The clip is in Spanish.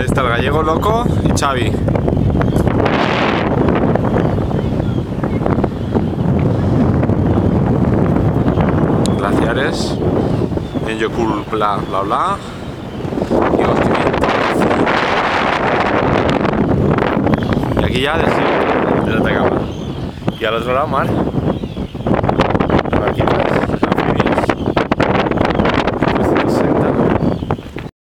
Ahí está el gallego loco y Xavi. Glaciares. En Yokul, bla bla bla. Y Y aquí ya desierto, desde Atacama. Y al otro lado mar.